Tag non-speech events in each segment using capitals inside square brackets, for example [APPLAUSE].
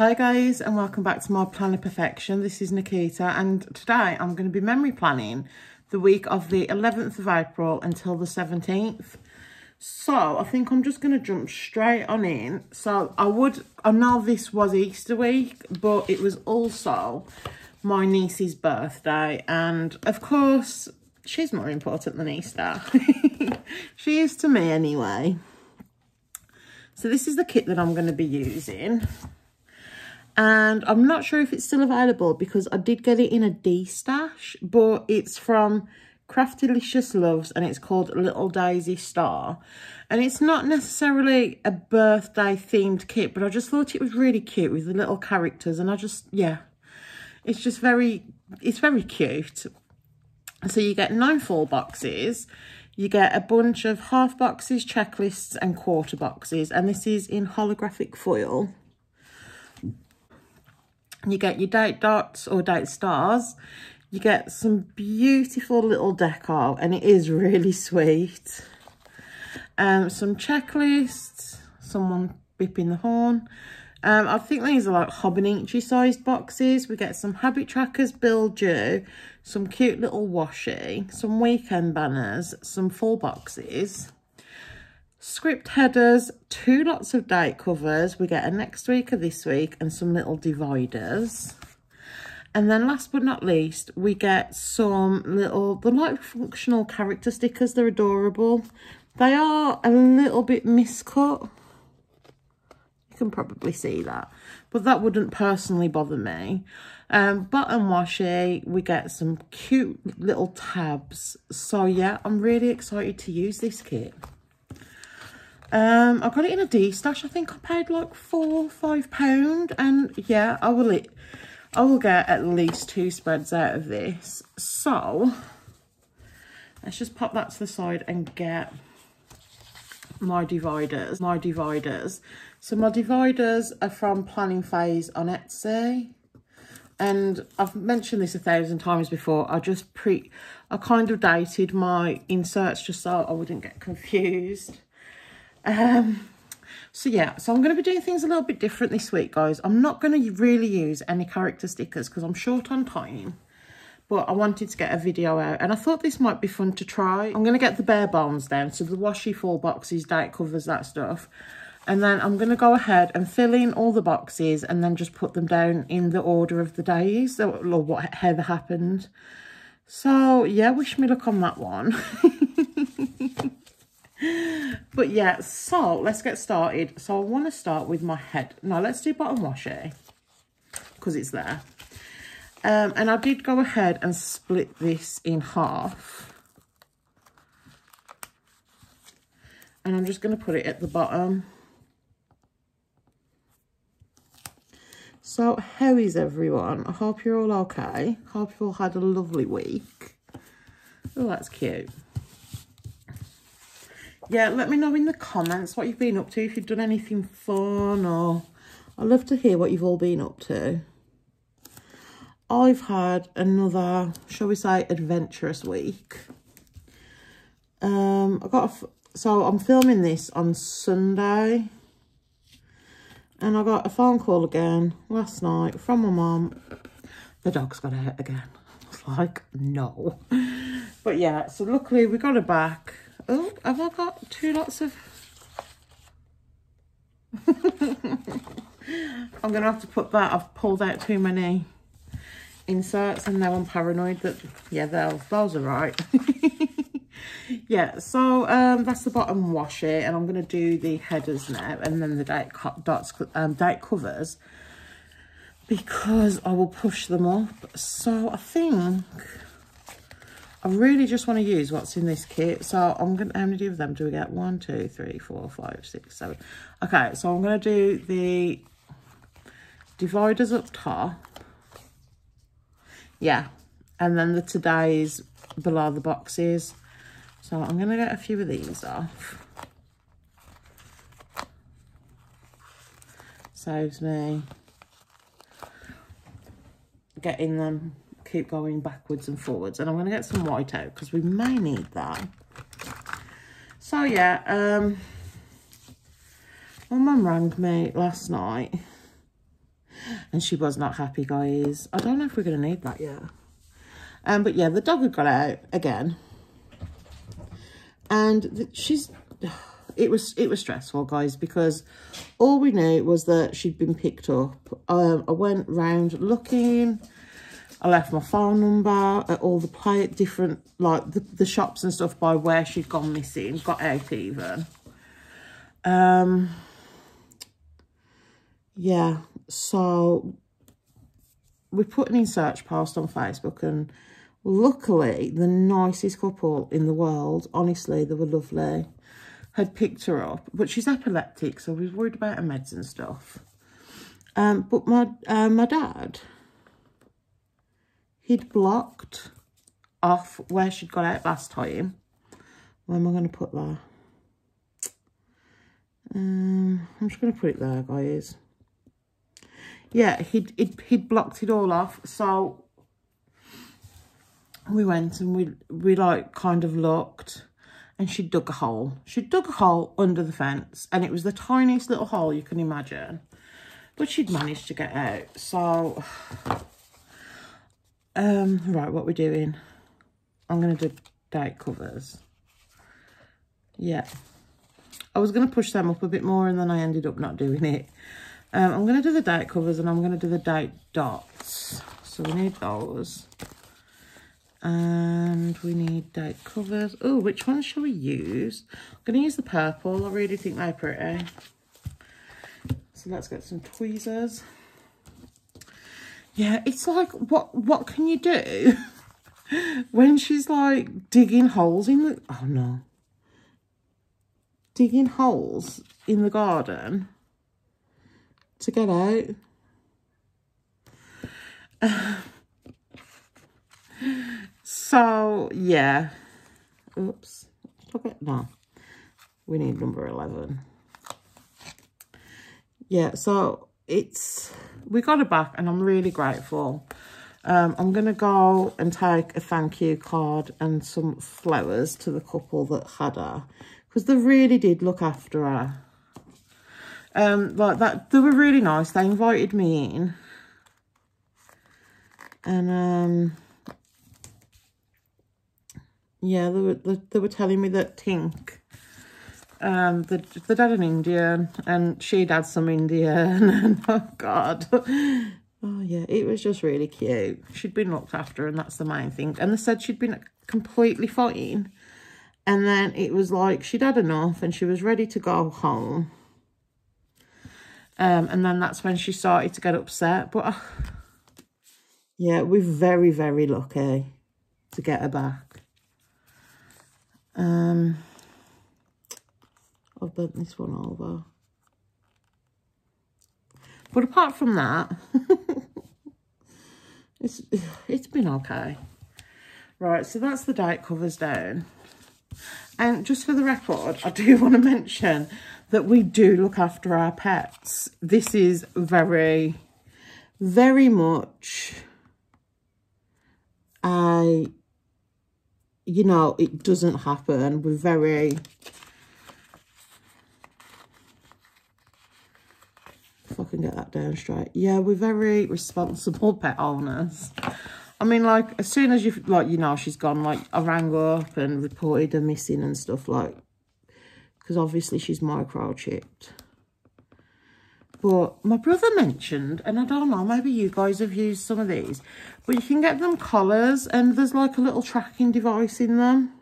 Hi guys and welcome back to my Planner Perfection. This is Nikita and today I'm going to be memory planning the week of the 11th of April until the 17th. So I think I'm just going to jump straight on in. So I would, I know this was Easter week, but it was also my niece's birthday. And of course, she's more important than Easter. [LAUGHS] she is to me anyway. So this is the kit that I'm going to be using and I'm not sure if it's still available because I did get it in a D stash, but it's from Craftilicious Loves and it's called Little Daisy Star. And it's not necessarily a birthday themed kit, but I just thought it was really cute with the little characters and I just, yeah, it's just very, it's very cute. So you get nine full boxes. You get a bunch of half boxes, checklists and quarter boxes. And this is in holographic foil. You get your date dots or date stars. You get some beautiful little deco and it is really sweet. Um, some checklists, someone bipping the horn. Um, I think these are like Hobonichi sized boxes. We get some habit trackers, bill due, some cute little washi, some weekend banners, some full boxes script headers, two lots of date covers. We get a next week or this week and some little dividers. And then last but not least, we get some little, the like functional character stickers. They're adorable. They are a little bit miscut. You can probably see that. But that wouldn't personally bother me. Um, button washi, we get some cute little tabs. So yeah, I'm really excited to use this kit. Um, I got it in a D stash. I think I paid like four, five pound. And yeah, I will it. I will get at least two spreads out of this. So let's just pop that to the side and get my dividers. My dividers. So my dividers are from Planning Phase on Etsy. And I've mentioned this a thousand times before. I just pre, I kind of dated my inserts just so I wouldn't get confused. Um, so yeah, so I'm going to be doing things a little bit different this week, guys. I'm not going to really use any character stickers because I'm short on time. But I wanted to get a video out and I thought this might be fun to try. I'm going to get the bare bones down. So the washi full boxes, date covers, that stuff. And then I'm going to go ahead and fill in all the boxes and then just put them down in the order of the days or what, they happened. So yeah, wish me luck on that one. [LAUGHS] [GASPS] but yeah, so let's get started. So I want to start with my head. Now let's do bottom washi because it's there. Um, and I did go ahead and split this in half. And I'm just going to put it at the bottom. So how is everyone? I hope you're all okay. Hope you all had a lovely week. Oh, that's cute yeah, let me know in the comments what you've been up to, if you've done anything fun or I'd love to hear what you've all been up to. I've had another, shall we say, adventurous week. Um, I got a, so I'm filming this on Sunday. And I got a phone call again last night from my mum. The dog's got hurt again. [LAUGHS] I was like, no. But yeah, so luckily we got her back. Oh, have I got two lots of... [LAUGHS] I'm going to have to put that. I've pulled out too many inserts and now I'm paranoid that, yeah, those, those are right. [LAUGHS] yeah, so um, that's the bottom washi and I'm going to do the headers now and then the date, dots, um, date covers because I will push them up. So I think I really just want to use what's in this kit. So I'm going to, how many of them do we get? One, two, three, four, five, six, seven. Okay, so I'm going to do the dividers up top. Yeah, and then the today's below the boxes. So I'm going to get a few of these off. Saves me getting them keep going backwards and forwards. And I'm going to get some white out because we may need that. So, yeah, um, my mum rang me last night. And she was not happy, guys. I don't know if we're going to need that yet. Um, but yeah, the dog had got out again. And she's... [SIGHS] It was it was stressful, guys, because all we knew was that she'd been picked up. Um, I went round looking. I left my phone number at all the play different, like the, the shops and stuff by where she'd gone missing, got out even. Um, yeah, so we put an in search post on Facebook and luckily the nicest couple in the world, honestly, they were lovely, had picked her up. But she's epileptic, so we was worried about her meds and stuff. Um, but my, uh, my dad, he'd blocked off where she'd got out last time. Where am I going to put that? Um, I'm just going to put it there, guys yeah, he'd, he'd, he'd blocked it all off. So we went and we, we like kind of looked and she dug a hole. She dug a hole under the fence and it was the tiniest little hole you can imagine. But she'd managed to get out. So, um, right, what we're doing. I'm going to do date covers. Yeah. I was going to push them up a bit more and then I ended up not doing it. Um, I'm going to do the date covers and I'm going to do the date dots. So we need those. And we need date covers. Oh, which ones shall we use? I'm going to use the purple. I really think they're pretty. So let's get some tweezers. Yeah, it's like, what, what can you do [LAUGHS] when she's like digging holes in the... Oh, no. Digging holes in the garden to get out. [SIGHS] so, yeah. Oops. No. We need number 11. Yeah, so it's... We got it back and I'm really grateful. Um, I'm going to go and take a thank you card and some flowers to the couple that had her. Because they really did look after her. Um, like that, they were really nice. They invited me in. And, um, yeah, they were, they, they were telling me that Tink, um, the, the dad an Indian and she'd had some Indian and [LAUGHS] oh God. Oh yeah, it was just really cute. She'd been looked after and that's the main thing. And they said she'd been completely fine. And then it was like she'd had enough and she was ready to go home. Um, and then that's when she started to get upset. But, uh, yeah, we're very, very lucky to get her back. Um, I've bent this one over. But apart from that, [LAUGHS] it's it's been okay. Right, so that's the date covers down. And just for the record, I do [LAUGHS] want to mention that we do look after our pets. This is very, very much a, you know, it doesn't happen. We're very, if I can get down straight. Yeah, we're very responsible [LAUGHS] pet owners. I mean, like, as soon as you, like, you know, she's gone, like, I rang up and reported her missing and stuff, like, because obviously she's microchipped. But my brother mentioned, and I don't know, maybe you guys have used some of these, but you can get them collars and there's like a little tracking device in them.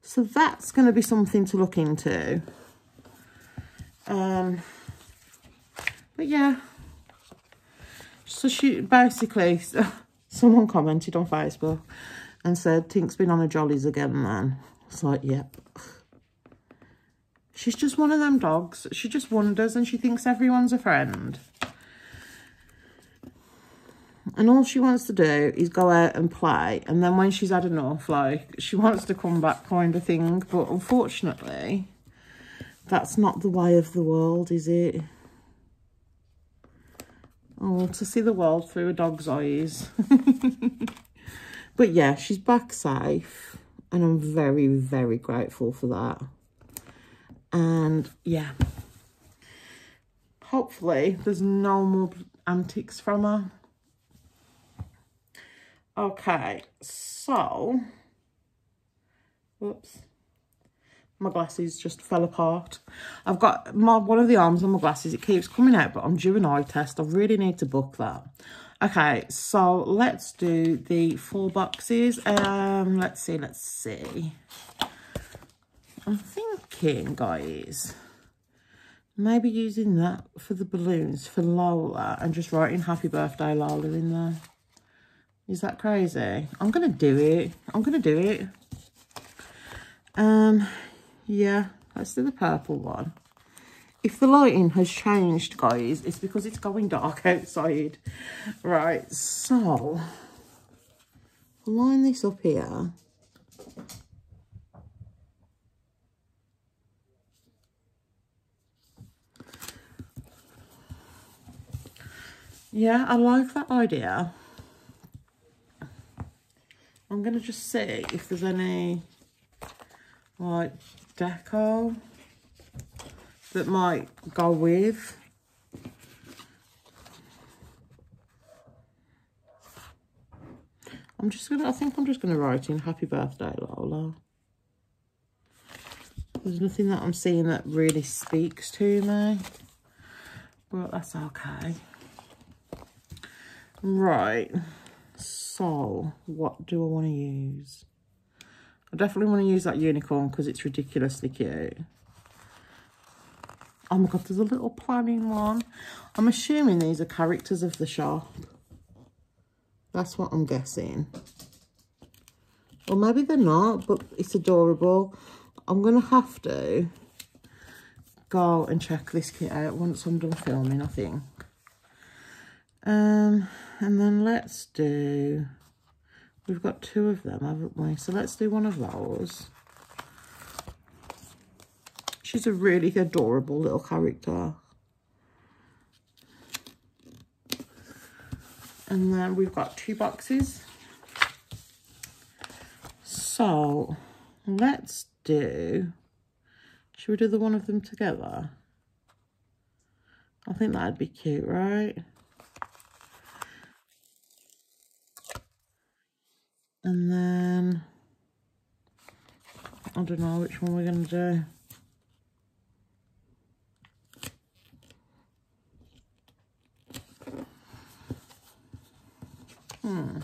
So that's going to be something to look into. Um, but yeah. So she basically, [LAUGHS] someone commented on Facebook and said, Tink's been on a jollies again, man. It's like, yep. She's just one of them dogs. She just wanders and she thinks everyone's a friend. And all she wants to do is go out and play. And then when she's had enough, like, she wants to come back kind of thing. But unfortunately, that's not the way of the world, is it? Oh, to see the world through a dog's eyes. [LAUGHS] but yeah, she's back safe. And I'm very, very grateful for that. And yeah, hopefully there's no more antics from her. Okay, so, whoops, my glasses just fell apart. I've got my one of the arms on my glasses, it keeps coming out, but I'm due an eye test. I really need to book that. Okay, so let's do the four boxes. Um, let's see, let's see. I'm thinking, guys, maybe using that for the balloons for Lola and just writing happy birthday Lola in there. Is that crazy? I'm going to do it. I'm going to do it. Um, yeah, let's do the purple one. If the lighting has changed, guys, it's because it's going dark [LAUGHS] outside. Right, so, line this up here. Yeah, I like that idea. I'm going to just see if there's any, like, deco that might go with. I'm just to, I think I'm just to write in Happy Birthday, Lola. There's nothing that I'm seeing that really speaks to me. But that's okay. Right. So, what do I want to use? I definitely want to use that unicorn because it's ridiculously cute. Oh my god, there's a little planning one. I'm assuming these are characters of the shop. That's what I'm guessing. Or maybe they're not, but it's adorable. I'm going to have to go and check this kit out once I'm done filming, I think. Um, and then let's do, we've got two of them, haven't we? So let's do one of those. She's a really adorable little character. And then we've got two boxes. So let's do, should we do the one of them together? I think that'd be cute, right? And then, I don't know which one we're going to do. Hmm.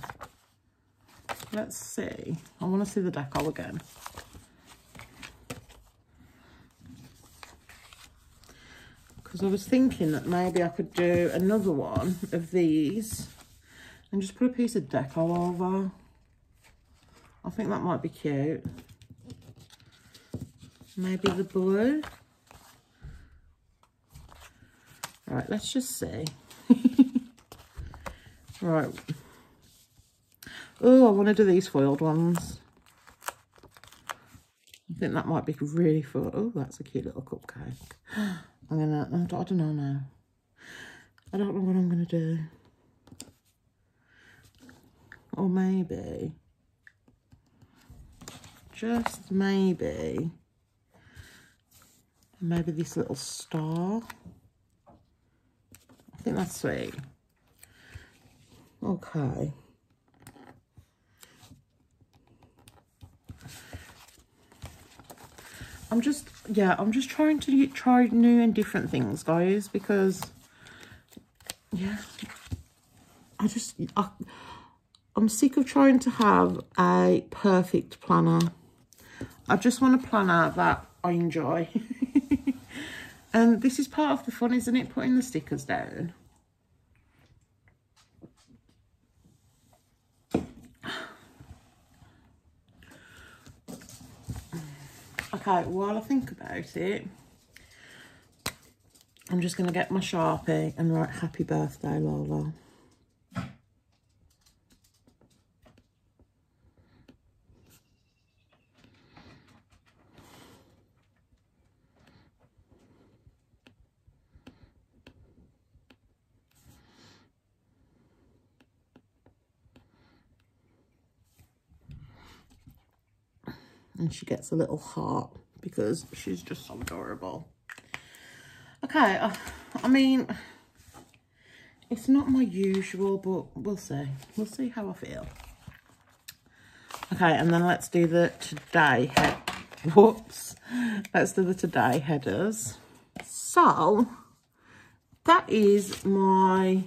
Let's see. I want to see the decal again. Because I was thinking that maybe I could do another one of these and just put a piece of decal over. I think that might be cute. Maybe the blue. Right, let's just see. [LAUGHS] right. Oh, I want to do these foiled ones. I think that might be really fun. Oh, that's a cute little cupcake. [GASPS] I'm gonna, I don't know now. I don't know what I'm gonna do. Or maybe just maybe, maybe this little star. I think that's sweet. Okay. I'm just, yeah, I'm just trying to try new and different things, guys, because, yeah, I just, I, I'm sick of trying to have a perfect planner. I just want a planner that I enjoy. [LAUGHS] and this is part of the fun, isn't it? Putting the stickers down. Okay, while I think about it, I'm just going to get my Sharpie and write happy birthday, Lola. She gets a little heart because she's just so adorable. Okay, uh, I mean, it's not my usual, but we'll see. We'll see how I feel. Okay, and then let's do the today. [LAUGHS] Whoops. Let's do the today headers. So, that is my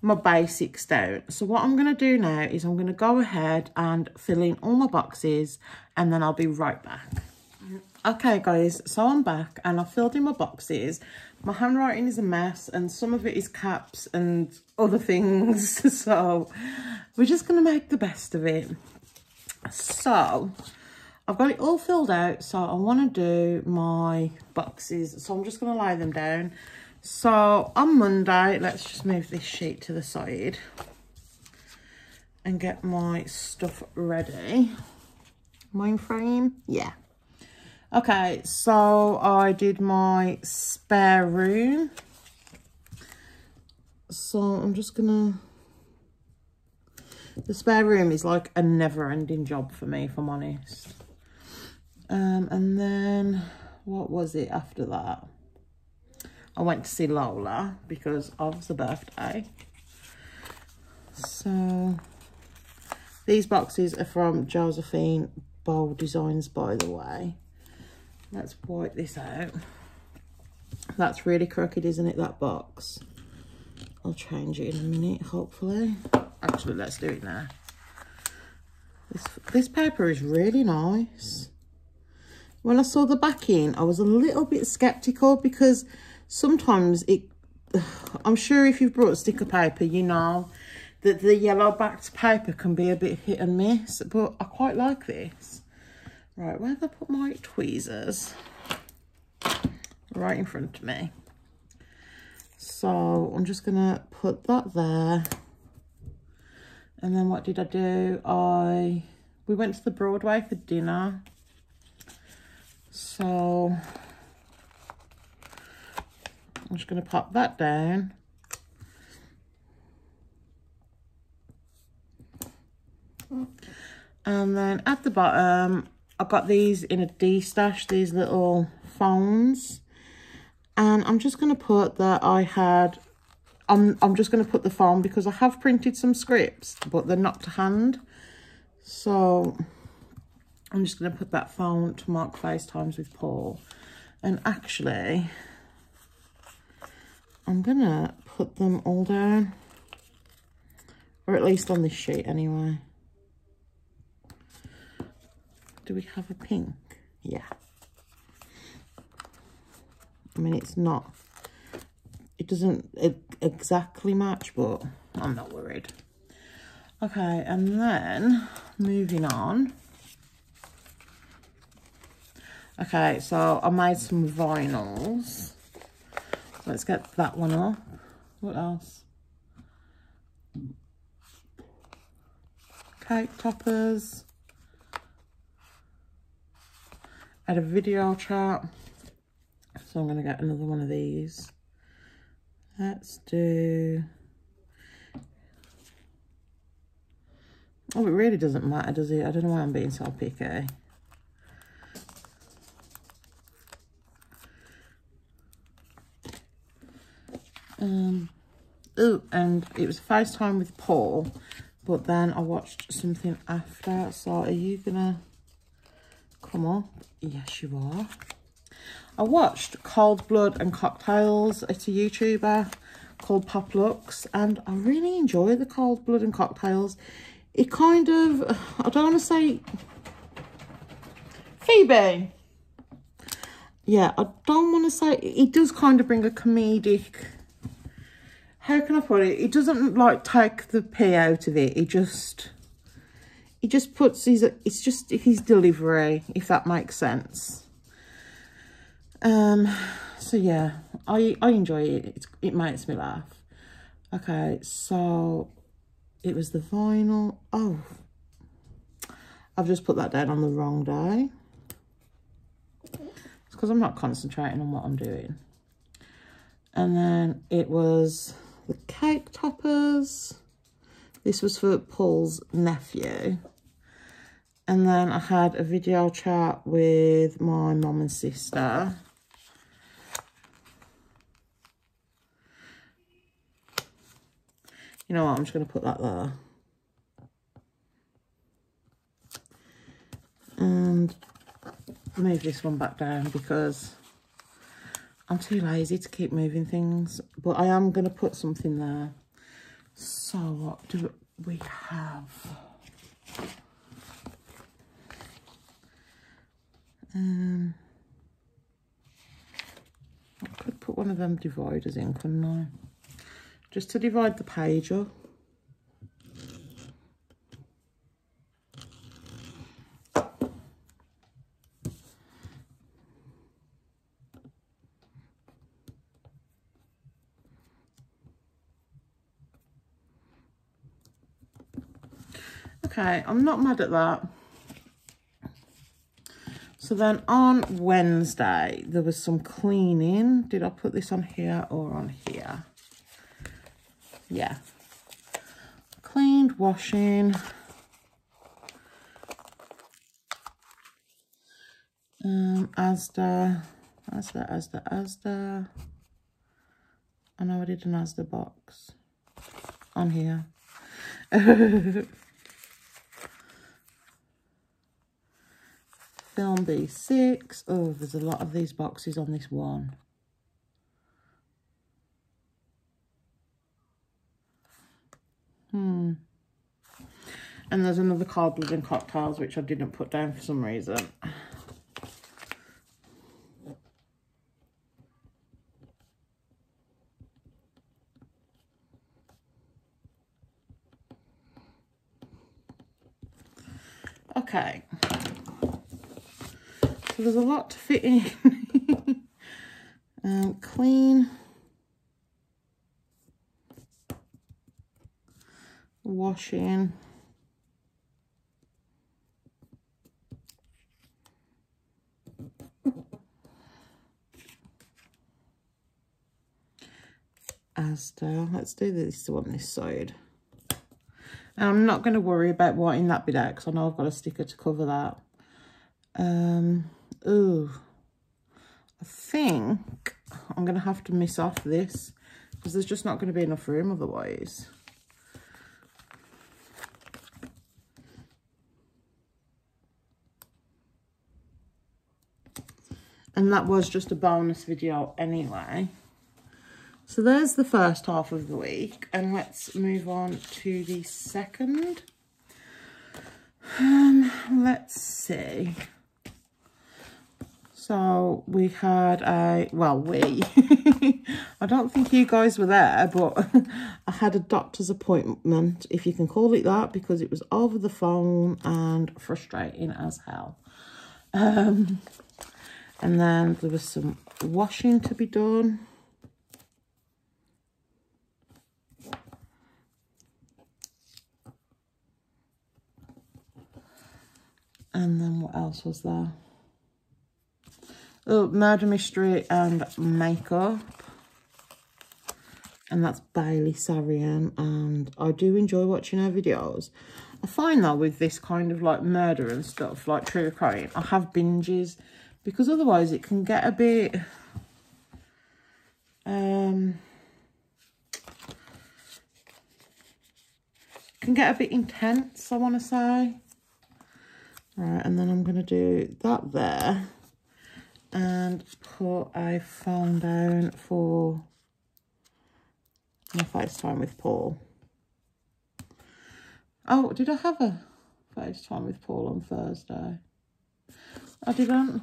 my basics down. So what I'm going to do now is I'm going to go ahead and fill in all my boxes and then I'll be right back. Okay guys, so I'm back and I filled in my boxes. My handwriting is a mess and some of it is caps and other things. [LAUGHS] so we're just going to make the best of it. So I've got it all filled out. So I want to do my boxes. So I'm just going to lay them down. So on Monday, let's just move this sheet to the side and get my stuff ready. Mind frame? yeah. Okay, so I did my spare room. So I'm just gonna, the spare room is like a never ending job for me, if I'm honest. Um, and then what was it after that? I went to see Lola because of the birthday. So these boxes are from Josephine Bold Designs, by the way. Let's wipe this out. That's really crooked, isn't it, that box? I'll change it in a minute, hopefully. Actually, let's do it now. This, this paper is really nice. When I saw the backing, I was a little bit sceptical because sometimes it, [SIGHS] I'm sure if you've brought sticker paper, you know that the yellow backed paper can be a bit hit and miss, but I quite like this. Right, where have I put my tweezers? Right in front of me. So I'm just gonna put that there. And then what did I do? I, we went to the Broadway for dinner. So I'm just going to pop that down. And then at the bottom, I've got these in a D-stash, these little phones. And I'm just going to put that I had, I'm, I'm just going to put the phone because I have printed some scripts, but they're not to hand. So I'm just going to put that phone to mark FaceTimes with Paul. And actually, I'm gonna put them all down. Or at least on this sheet anyway. Do we have a pink? Yeah. I mean, it's not, it doesn't exactly match, but I'm not worried. Okay, and then moving on. Okay, so I made some vinyls. Let's get that one off. What else? Cake toppers. Add a video chart. So I'm going to get another one of these. Let's do... Oh, it really doesn't matter, does it? I don't know why I'm being so picky. Um, oh, and it was FaceTime with Paul, but then I watched something after. So are you gonna come up? Yes, you are. I watched Cold Blood and Cocktails. It's a YouTuber called Pop Lux, and I really enjoy the Cold Blood and Cocktails. It kind of, I don't want to say, Phoebe. Yeah, I don't want to say, it does kind of bring a comedic how can I put it? It doesn't like take the P out of it. It just, he just puts his, it's just his delivery, if that makes sense. Um, so yeah, I, I enjoy it. It makes me laugh. Okay, so it was the vinyl. Oh, I've just put that down on the wrong day. It's because I'm not concentrating on what I'm doing. And then it was the cake toppers. This was for Paul's nephew. And then I had a video chat with my mum and sister. You know what, I'm just going to put that there. And move this one back down because I'm too lazy to keep moving things. But I am going to put something there. So what do we have? Um, I could put one of them dividers in, couldn't I? Just to divide the page up. Okay, I'm not mad at that. So then on Wednesday, there was some cleaning. Did I put this on here or on here? Yeah. Cleaned, washing. Um, Asda, Asda, Asda, Asda. I know I did an Asda box on here. [LAUGHS] Film B6. Oh, there's a lot of these boxes on this one. Hmm. And there's another Cold Blood and Cocktails, which I didn't put down for some reason. Okay so there's a lot to fit in. [LAUGHS] um, clean. Washing. Asda. Let's do this on this side. I'm not going to worry about whiting that bit out because I know I've got a sticker to cover that. Um, Ooh. I think I'm going to have to miss off this because there's just not going to be enough room otherwise. And that was just a bonus video anyway. So there's the first half of the week. And let's move on to the second. Um, let's see. So we had a, well, we, [LAUGHS] I don't think you guys were there, but [LAUGHS] I had a doctor's appointment, if you can call it that, because it was over the phone and frustrating as hell. Um, and then there was some washing to be done. And then what else was there? Oh, Murder Mystery and Makeup. And that's Bailey Sarian. And I do enjoy watching her videos. I find that with this kind of like murder and stuff, like true crime, I have binges. Because otherwise it can get a bit... Um, can get a bit intense, I want to say. Right, and then I'm going to do that there and put a phone down for my FaceTime with Paul. Oh, did I have a FaceTime with Paul on Thursday? I didn't.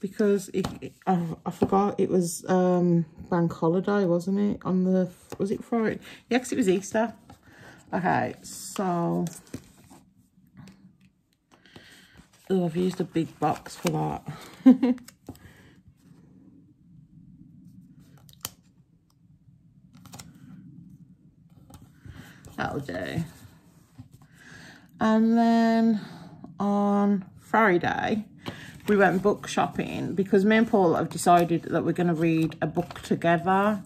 Because it, it, I, I forgot it was um, bank holiday, wasn't it? On the, was it Friday? Yeah, because it was Easter. Okay, so Oh, I've used a big box for that. [LAUGHS] That'll do. And then on Friday, we went book shopping because me and Paul have decided that we're going to read a book together.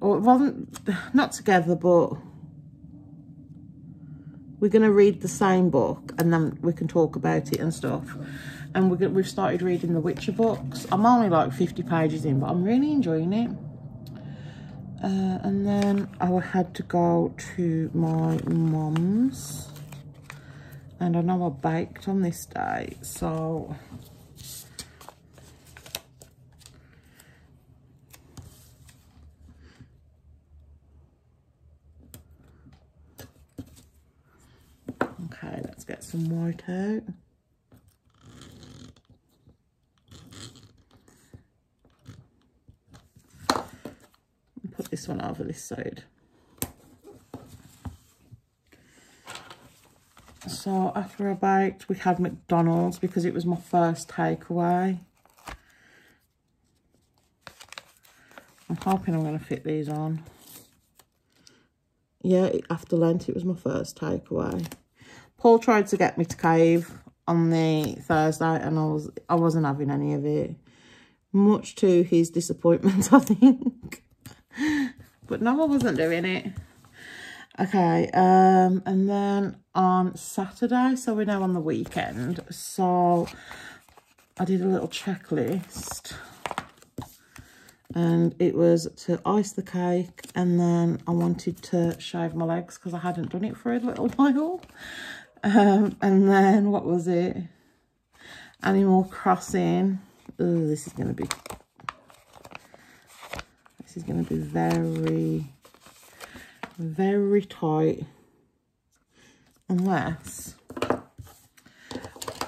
Or it wasn't, not together, but we're going to read the same book and then we can talk about it and stuff. And we're we've started reading the Witcher books. I'm only like 50 pages in, but I'm really enjoying it. Uh, and then I had to go to my mum's. And I know I baked on this day, so Okay, let's get some white out. Put this one over this side. So after I baked, we had McDonald's because it was my first takeaway. I'm hoping I'm going to fit these on. Yeah, after Lent, it was my first takeaway. Paul tried to get me to cave on the Thursday and I, was, I wasn't having any of it. Much to his disappointment, [LAUGHS] I think. but no, I wasn't doing it. Okay, um, and then on Saturday, so we're now on the weekend, so I did a little checklist and it was to ice the cake and then I wanted to shave my legs because I hadn't done it for a little [LAUGHS] while. Um, and then what was it? Animal Crossing. Oh, this is going to be, this is going to be very, very tight. Unless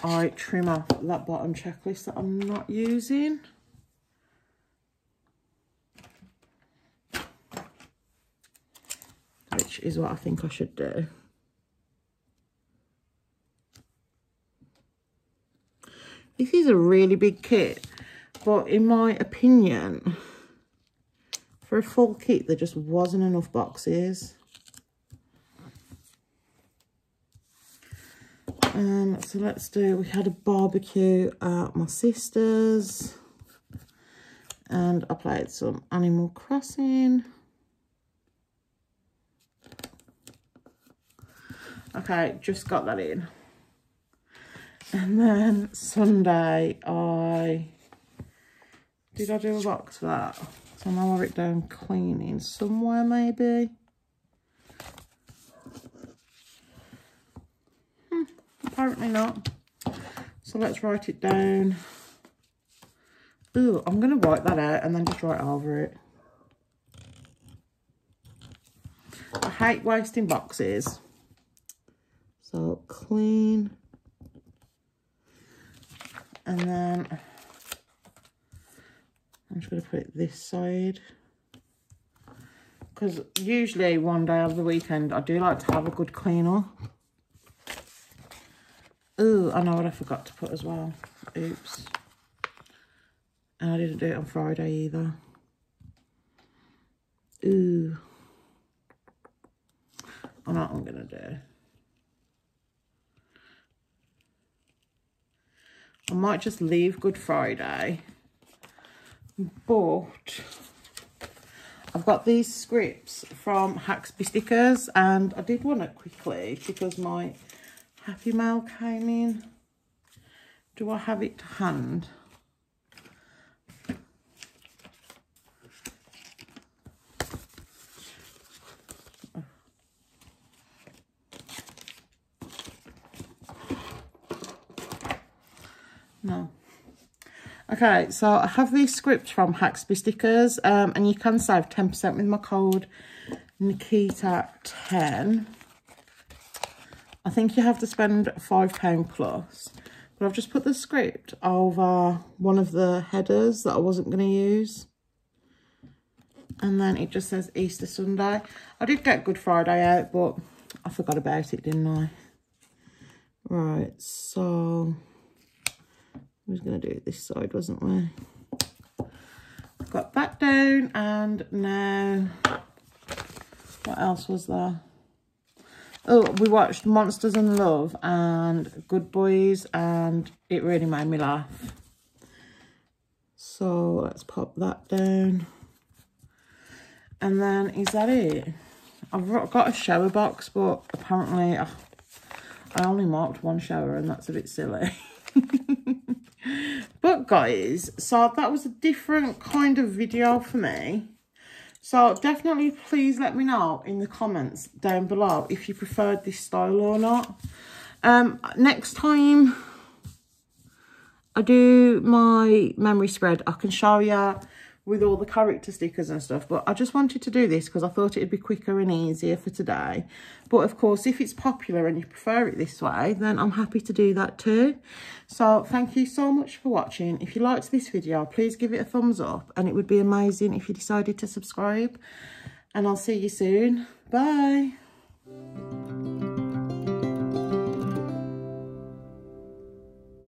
I trim off that bottom checklist that I'm not using. Which is what I think I should do. This is a really big kit, but in my opinion, for a full kit, there just wasn't enough boxes. Um, so let's do, we had a barbecue at my sister's and I played some Animal Crossing. Okay, just got that in. And then Sunday, I... Did I do a box for that? So now I've it down cleaning somewhere, maybe. Hmm, apparently not. So let's write it down. Ooh, I'm going to write that out and then just write over it. I hate wasting boxes. So clean and then I'm just going to put it this side because usually one day of the weekend I do like to have a good clean up. Oh, I know what I forgot to put as well. Oops. And I didn't do it on Friday either. Ooh. I know what I'm going to do. I might just leave Good Friday. But I've got these scripts from Haxby Stickers and I did want it quickly because my Happy Mail came in. Do I have it to hand? No. Okay, so I have these scripts from Haxby Stickers, um, and you can save 10% with my code Nikita10. I think you have to spend £5 plus. But I've just put the script over one of the headers that I wasn't going to use. And then it just says Easter Sunday. I did get Good Friday out, but I forgot about it, didn't I? Right, so... I was going to do it this side, wasn't we? Got that down and now, what else was there? Oh, we watched Monsters in Love and Good Boys and it really made me laugh. So let's pop that down. And then, is that it? I've got a shower box, but apparently, oh, I only marked one shower and that's a bit silly. [LAUGHS] [LAUGHS] but guys, so that was a different kind of video for me. So definitely please let me know in the comments down below if you preferred this style or not. Um, next time I do my memory spread, I can show you with all the character stickers and stuff. But I just wanted to do this because I thought it'd be quicker and easier for today. But of course, if it's popular and you prefer it this way, then I'm happy to do that too. So thank you so much for watching. If you liked this video, please give it a thumbs up. And it would be amazing if you decided to subscribe. And I'll see you soon. Bye.